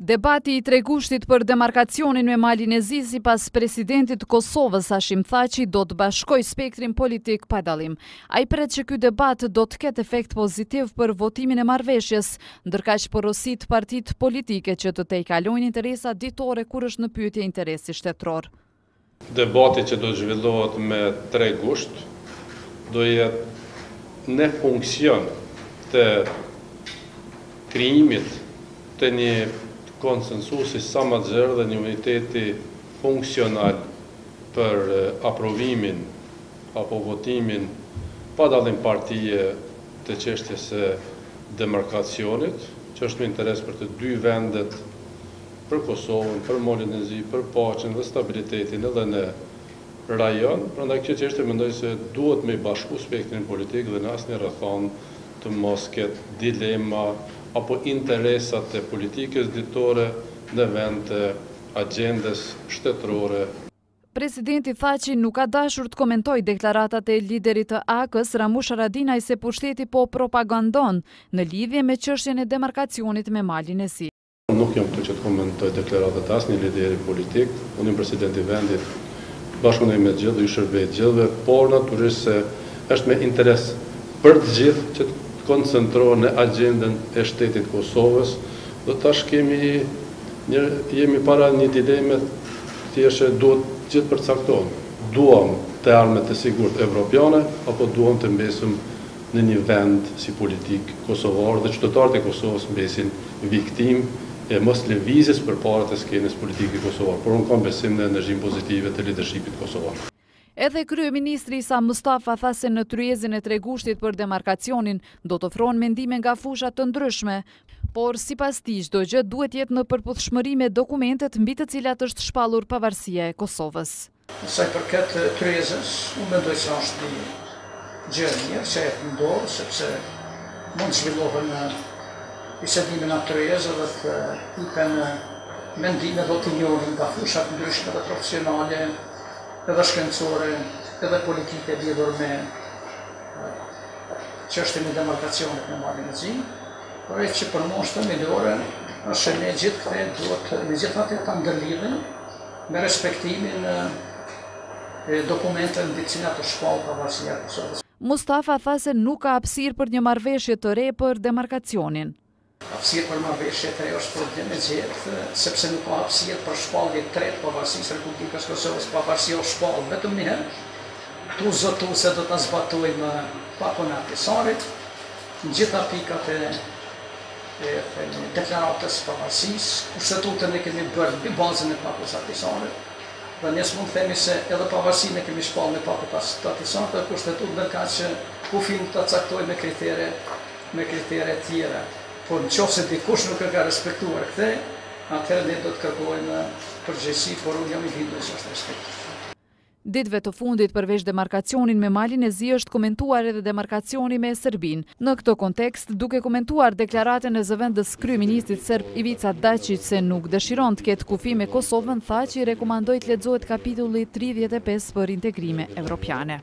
Debati i tre gushtit për demarkacionin me Malin e Zi sipas presidentit të Kosovës Hashim Thaçi do të bashkojë spektrin politik pa dallim. Ai pret që ky debat do të ketë efekt pozitiv për votimin e marrëveshjes, ndërkaq porosit partitë politike që të tejkalojnë interesa ditore kur është në pyetje interesi shtetror. Debati që do të zhvillohet me tre gusht do jetë në funksion të krijimit të një konsensusi sa më të gjerë dhe një uniteti funksional për aprovimin apo votimin pa dallim partie të çështjes së demarkacionit, që është në interes për të dy vendet. për Kosovën, për Malin e Zi, për paqen dhe stabilitetin edhe në rajon, prandaj kjo çështje mendoj se duhet me bashku spektrin politik dhe në asnjë rrethanë të mos ketë dilema apo interesat e politikës ditore në vend të agjendës shtetërore. Presidenti Thaçi nuk ka dashur të komentojë deklaratat e liderit të AAK-së, Ramush Haradinaj se pushteti po propagandon në lidhje me çështjen e demarkacionit me Malin e Zi. Unë nuk jam këtu që të komentoj deklaratat e asnjë lideri politik. Unë jam president i vendit, bashkëpunoj me të gjithë dhe u shërbej të gjithëve, por natyrisht se është në interes për të gjithë që të koncentrohen në agjendën e shtetit të Kosovës dhe tash kemi një jemi para një dileme thjesht që duhet të gjithë të përcaktohemi. Duam të ardhme të sigurt evropiane apo duam të mbesim në një vend si politik kosovar dhe qytetarët e Kosovës mbesin viktimë e moslëvizjes përpara të skenës politike kosovare, por unë kam besim në energjinë pozitive të lidershipit kosovar. Edhe kryeministri Isa Mustafa tha se në tryezën e tre gushtit për demarkacionin do të ofrohen mendime nga fusha të ndryshme, por sipas tij çdo gjë duhet të jetë në përputhshmëri me dokumentet mbi të cilat është shpallur pavarësia e Kosovës. Sa i përket tryezës, unë mendoj se është një gjë e mirë që jep në dorë, sepse mund të zhvillohen bisedime në atë tryezë dhe të ipen mendime dhe opinione nga fusha të ndryshme edhe profesionale, edhe shkencore, edhe politike lidhur me çështjen e demarkacionit me Malin e Zi, por ajo që për mu është themelore, është që të gjitha këto duhet megjithatë të ndërlidhen, me respektimin e dokumenteve mbi të cilat është shpallur pavarësia e Kosovës. Mustafa tha se nuk ka hapësirë për një marrëveshje të re për demarkacionin. Hapësirë për marrëveshje të re është problem me gjetë, sepse nuk ka hapësirë për shpallje të re të pavarësisë së Republikës së Kosovës, pavarësia është shpallë vetëm një herë, tu zotu se do ta zbatojmë pakun e Ahtisarit, në të gjitha pikat e deklaratës së pavarësisë, Kushtetutën e kemi bërë mbi bazën e pakut të Ahtisarit, dhe ne s'mund të themi se edhe pavarësinë e kemi shpallë me pakun të Ahtisarit dhe Kushtetutën, ndërkaq që kufijnë ta caktojmë me kritere tjera. Por në qoftë se dikush nuk e ka respektuar këtë, atëherë ne do të kërkojmë përgjegjësi, por unë jam i bindur që është respektuar. Ditëve të fundit përveç demarkacionit me Malin e Zi është komentuar edhe demarkacioni me Serbinë. Në këtë kontekst, duke komentuar deklaratën e zëvendës kryeministrit serb Ivica Daçiq se nuk dëshiron të ketë kufi me Kosovën, Thaçi rekomandoi të lexohet kapitulli tridhjetë e pesë për integrime evropiane.